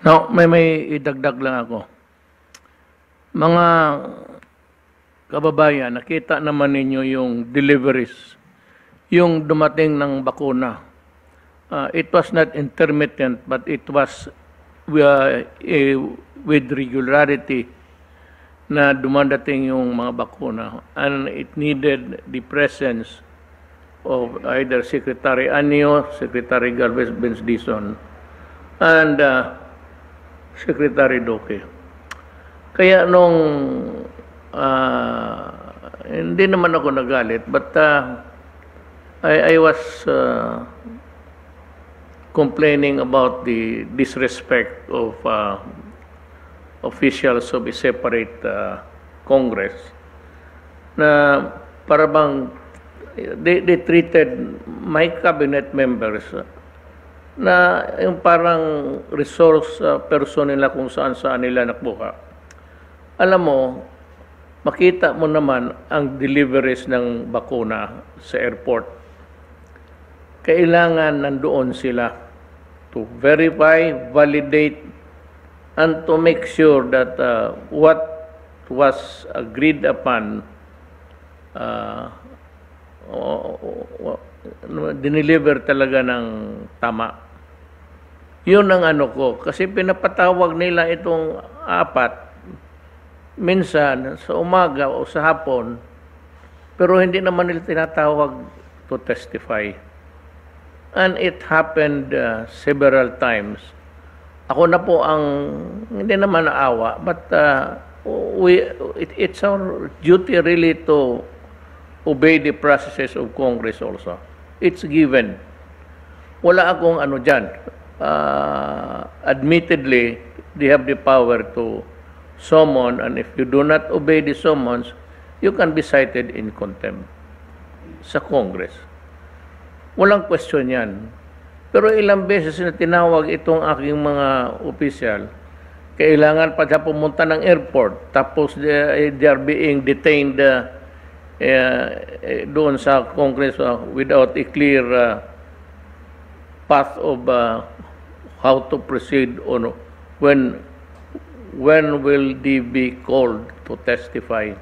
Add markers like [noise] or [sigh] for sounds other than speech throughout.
No, may may idagdag lang ako. Mga kababayan, nakita naman ninyo yung deliveries, yung dumating ng bakuna. Uh, it was not intermittent, but it was uh, eh, with regularity na dumadating yung mga bakuna. And it needed the presence of either Secretary Anio, Secretary Galvez Benz Dizon, and uh, Secretary Duque. Kaya nung ah, hindi naman ako nagalit, but ah, I, I was ah, complaining about the disrespect of ah, officials of a separate ah, Congress na para bang they, they treated my cabinet members na yung parang resource uh, person nila kung saan saan nila nakuha. Alam mo, makita mo naman ang deliveries ng bakuna sa airport. Kailangan nandoon sila to verify, validate, and to make sure that uh, what was agreed upon uh, dineliver talaga ng tama. Yun ang ano ko. Kasi pinapatawag nila itong apat minsan sa umaga o sa hapon pero hindi naman nila tinatawag to testify. And it happened uh, several times. Ako na po ang hindi naman naawa but uh, we it, it's our duty really to obey the processes of Congress also. It's given. Wala akong ano dyan. Uh, admittedly, they have the power to summon and if you do not obey the summons, you can be cited in contempt sa Congress. Walang question yan. Pero ilang beses na tinawag itong aking mga opisyal, kailangan pa siya pumunta ng airport, tapos they, they are being detained uh, eh, doon sa Congress uh, without a clear uh, path of uh, how to proceed on when when will they be called to testify.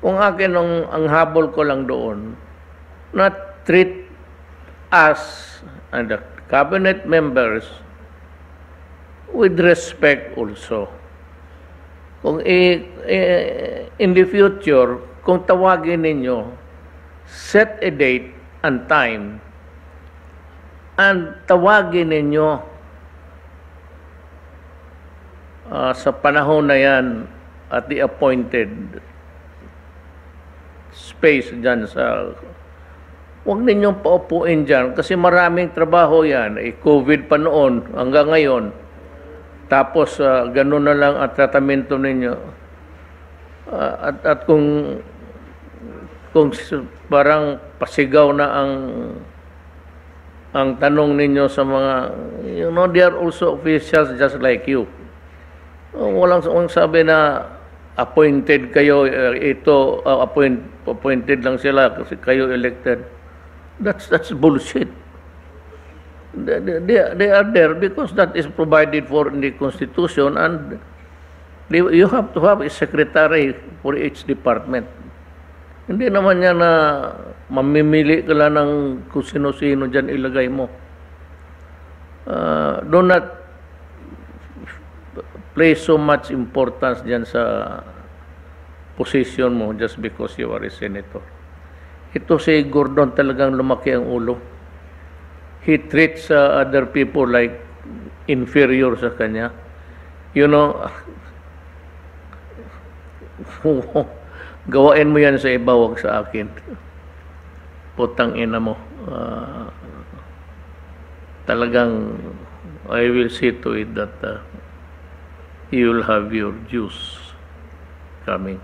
Kung akin ang, ang habol ko lang doon, na treat us and the cabinet members with respect also. Kung i, i- in the future, kung tawagin ninyo, set a date and time and tawagin ninyo ah, sa panahon na yan at the appointed space dyan sa Huwag ninyong paupuin dyan kasi maraming trabaho yan. Eh, COVID pa noon hanggang ngayon. Tapos ah, ganun na lang ang tratamento ninyo. Ah, at, at kung kung parang pasigaw na ang ang tanong ninyo sa mga you know they are also officials just like you. Oh, Walang, walang sabi na appointed kayo eh, ito uh, appoint appointed lang sila kasi kayo elected. That's that's bullshit. They, they, they are there because that is provided for in the constitution and they, you have to have a secretary for each department. Hindi naman yan na mamimili ka lang ng kung sino-sino dyan ilagay mo. Uh, do not place so much importance dyan sa position mo just because you are a senator. Ito si Gordon talagang lumaki ang ulo. He treats uh, other people like inferior sa kanya. You know, [laughs] gawain mo yan sa iba, wag sa akin. Putang ina mo. Ah, talagang I will see to it that uh, you will have your juice coming.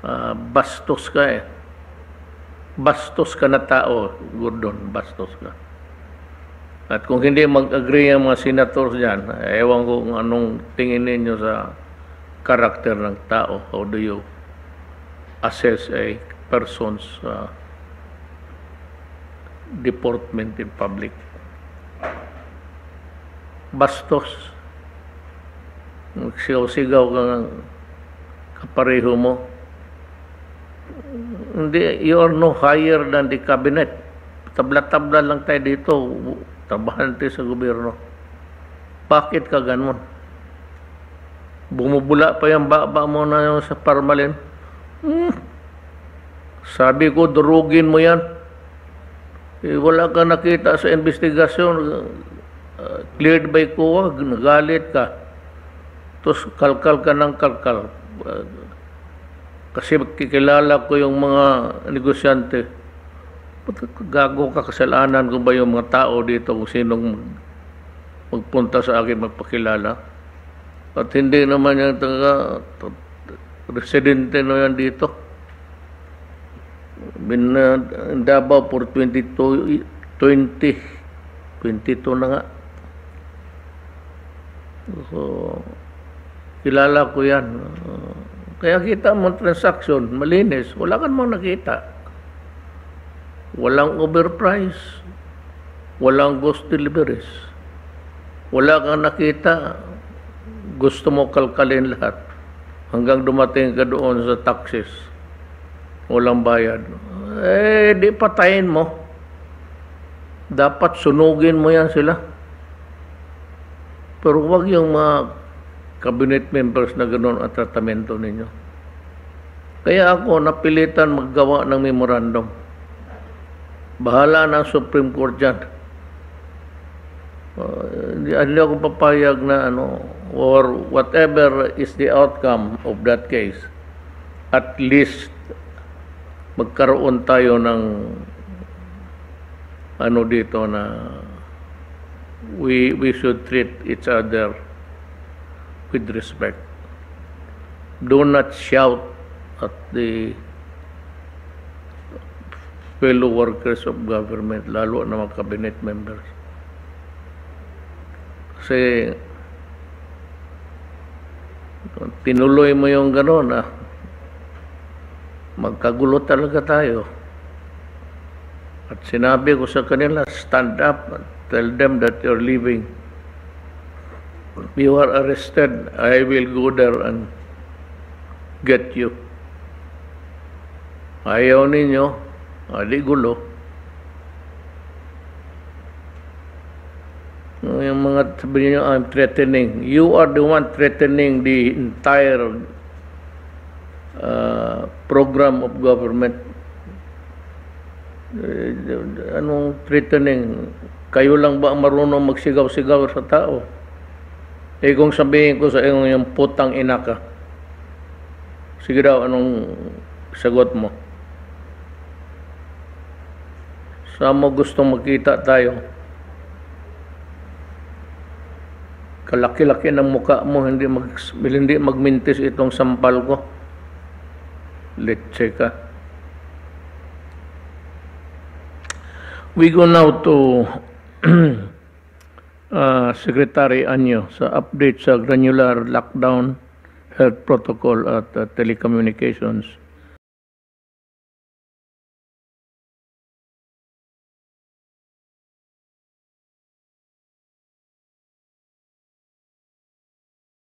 Ah, bastos ka eh. Bastos ka na tao, Gordon. Bastos ka. At kung hindi mag-agree ang mga senators dyan, ewan ko anong tingin ninyo sa karakter ng tao. How do you assess a person's uh, deportment in public? bastos. Sigaw-sigaw ka ng kapareho mo. Hindi, you are no higher than the cabinet. Tabla-tabla lang tayo dito. Trabahante sa gobyerno. Bakit ka ganun? Bumubula pa yung baba mo na yung sa parmalin. Hmm. Sabi ko, durugin mo yan. Eh, wala ka nakita sa investigasyon. Uh, cleared by COA, nagalit ka. Tapos kalkal ka ng kalkal. Uh, kasi kikilala ko yung mga negosyante. Gago ka kasalanan ko ba yung mga tao dito kung sinong mag- magpunta sa akin magpakilala. At hindi naman yung taga t- residente na yan dito. Bin uh, Davao for 22, 20, 22 na nga. So, kilala ko yan. Uh, kaya kita mo transaction, malinis. Wala ka namang nakita. Walang overprice. Walang ghost deliveries. Wala kang nakita. Gusto mo kalkalin lahat. Hanggang dumating ka doon sa taxes. Walang bayad. Eh, di patayin mo. Dapat sunugin mo yan sila. Pero wag yung mga cabinet members na gano'n ang tratamento ninyo. Kaya ako napilitan maggawa ng memorandum. Bahala ng Supreme Court dyan. Uh, hindi, hindi ako papayag na ano, or whatever is the outcome of that case, at least magkaroon tayo ng ano dito na we we should treat each other with respect. Do not shout at the fellow workers of government, lalo na mga cabinet members. Kasi tinuloy mo yung gano'n, ah, magkagulo talaga tayo. At sinabi ko sa kanila, stand up and tell them that you're leaving. You are arrested, I will go there and get you. Ayaw ninyo, adi gulo. Yung mga sabi niyo, I'm threatening. You are the one threatening the entire uh, program of government. Eh, Anong threatening? Kayo lang ba marunong magsigaw-sigaw sa tao? Eh kung sabihin ko sa iyo yung putang ina ka, sige daw, anong sagot mo? Saan mo gustong magkita tayo? Kalaki-laki ng muka mo, hindi, mag, hindi magmintis itong sampal ko. Let's ka. We go now to [clears throat] uh, Secretary Anyo sa update sa granular lockdown health protocol at uh, telecommunications